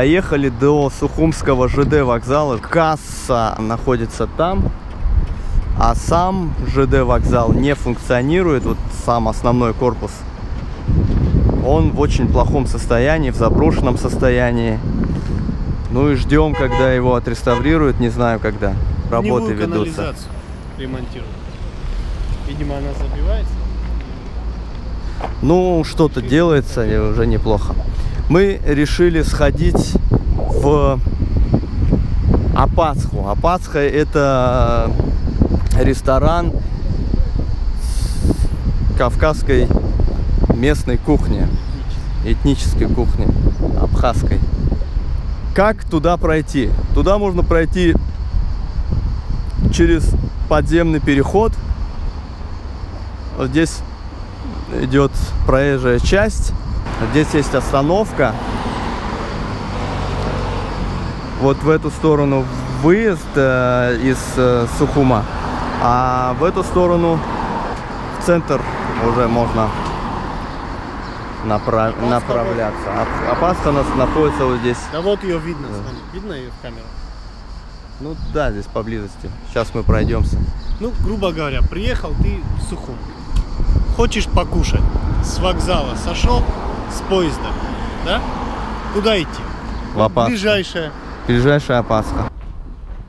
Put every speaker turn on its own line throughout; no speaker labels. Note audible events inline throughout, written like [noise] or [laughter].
Доехали до Сухумского ЖД вокзала. Касса находится там, а сам ЖД вокзал не функционирует, вот сам основной корпус. Он в очень плохом состоянии, в заброшенном состоянии. Ну и ждем, когда его отреставрируют, не знаю когда. Работы ведутся.
ремонтируют. Видимо, она забивается.
Ну, что-то делается, и уже неплохо. Мы решили сходить в Апацху. Апацха это ресторан кавказской местной кухни, этнической кухни, абхазской. Как туда пройти? Туда можно пройти через подземный переход. Вот здесь идет проезжая часть. Здесь есть остановка. Вот в эту сторону выезд э, из э, Сухума, а в эту сторону в центр уже можно направ- направляться. А Апаска у нас находится вот здесь.
Да вот ее видно, смотри. Видно ее в камеру?
Ну да, здесь поблизости. Сейчас мы пройдемся.
Ну, грубо говоря, приехал ты в Сухум. Хочешь покушать? С вокзала сошел, с поезда, да? Куда идти?
В Апаску.
Ближайшая.
Ближайшая Пасха.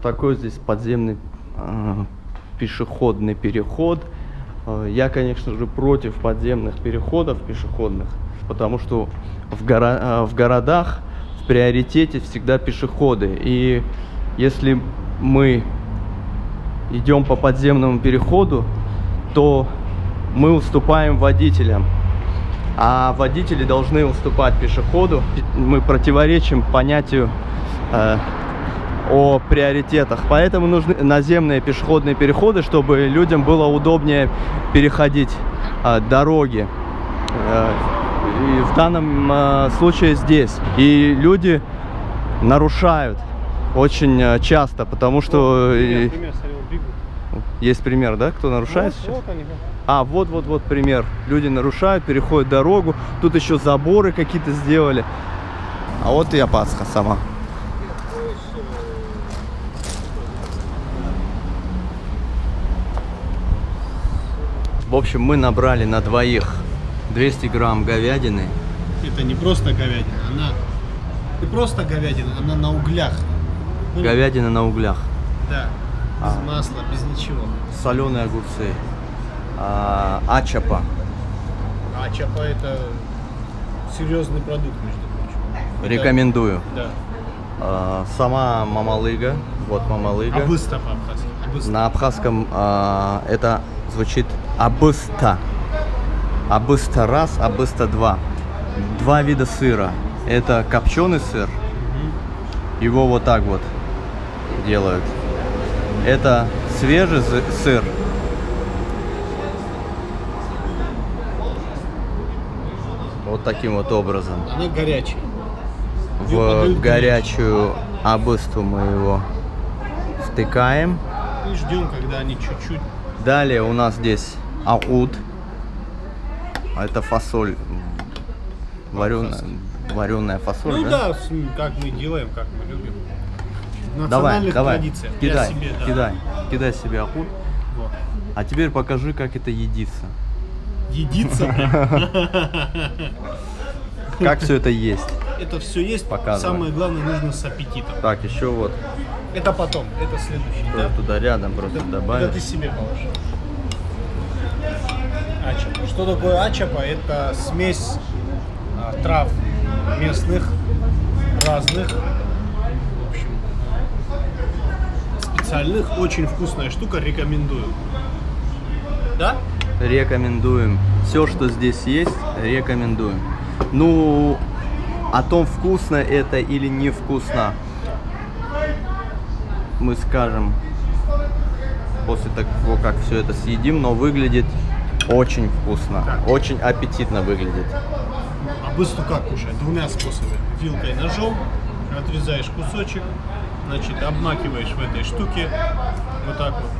Такой здесь подземный э, пешеходный переход. Э, Я, конечно же, против подземных переходов пешеходных, потому что в, горо- э, в городах в приоритете всегда пешеходы. И если мы идем по подземному переходу, то мы уступаем водителям. А водители должны уступать пешеходу. Мы противоречим понятию э, о приоритетах. Поэтому нужны наземные пешеходные переходы, чтобы людям было удобнее переходить э, дороги. Э, и в данном э, случае здесь. И люди нарушают очень э, часто, потому что э,
смотри, он бегут.
есть пример, да, кто нарушает
Вот,
сейчас?
вот они.
А, вот, вот, вот пример. Люди нарушают, переходят дорогу. Тут еще заборы какие-то сделали. А вот и Апасха сама. В общем, мы набрали на двоих 200 грамм говядины.
Это не просто говядина, она не просто говядина, она на углях.
Говядина на углях.
Да. Без
А.
масла, без ничего.
Соленые огурцы. А, ачапа.
А чапа это серьезный продукт, между прочим.
Рекомендую.
Да.
А, сама мамалыга. Вот мамалыга.
Абыста по-абхазски. Абыста.
На абхазском а, это звучит абыста. Абыста раз, абыста два. Два вида сыра. Это копченый сыр. Его вот так вот делают. Это свежий сы- сыр. Вот таким вот образом.
Она горячая.
В горячую абысту мы его втыкаем.
И ждем, когда они чуть-чуть.
Далее у нас здесь ауд. А Это фасоль. Вареная, вареная фасоль,
Ну
да?
да, как мы делаем, как мы любим.
Давай, давай,
традициях.
Кидай,
себе, да.
кидай, кидай себе ауд.
Вот.
А теперь покажи, как это едится.
Едица. [laughs]
Как все это есть.
Это все есть.
Показывай.
Самое главное, нужно с аппетитом.
Так, еще вот
Это потом, это следующий, да?
туда рядом просто
Это, это
добавить.
ты себе положи. Ачапа. Что такое ачапа? Это смесь а, трав местных, разных, в общем, специальных. Очень вкусная штука, рекомендую. Да?
Рекомендуем. Все, что здесь есть, рекомендуем. Ну, о том, вкусно это или невкусно, мы скажем после того, как все это съедим, но выглядит очень вкусно,
Так.
очень аппетитно выглядит.
А быстро как кушать? Двумя способами. Вилкой, ножом, отрезаешь кусочек, значит, обмакиваешь в этой штуке, вот так вот,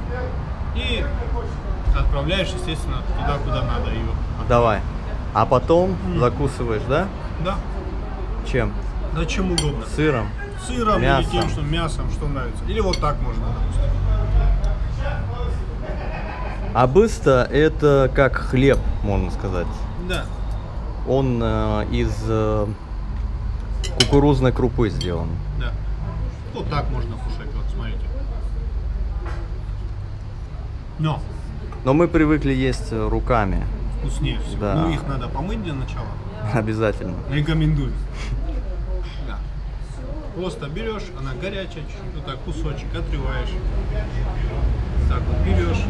и отправляешь, естественно, туда, куда надо ее.
Давай. А потом закусываешь, да?
Да.
Чем?
Да чем угодно.
Сыром.
Сыром
Мясом.
или тем, что мясом, что нравится. Или вот так можно, допустим.
А бысто это как хлеб, можно сказать.
Да.
Он э, из э, кукурузной крупы сделан.
Да. Вот так можно кушать, вот смотрите. Но
Но мы привыкли есть э, руками.
вкуснее всего.
Да.
Ну их надо помыть для начала. [laughs]
Обязательно.
Рекомендую. [laughs] Да. Просто берешь, она горячая, чуть-чуть, вот так кусочек отрываешь. Так вот берешь,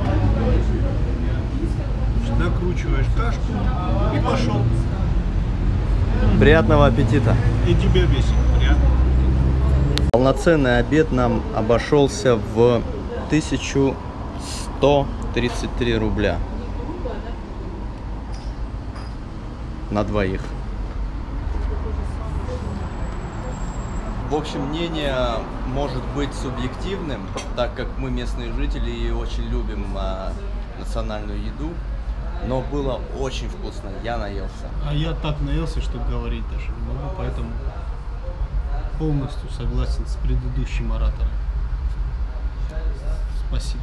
накручиваешь кашку и пошел.
Приятного аппетита.
И тебе весит. Приятно.
Полноценный обед нам обошелся в 1133 рубля. На двоих. В общем, мнение может быть субъективным, так как мы местные жители и очень любим а, национальную еду. Но было очень вкусно, я наелся.
А я так наелся, что говорить даже не могу, поэтому полностью согласен с предыдущим оратором. Спасибо.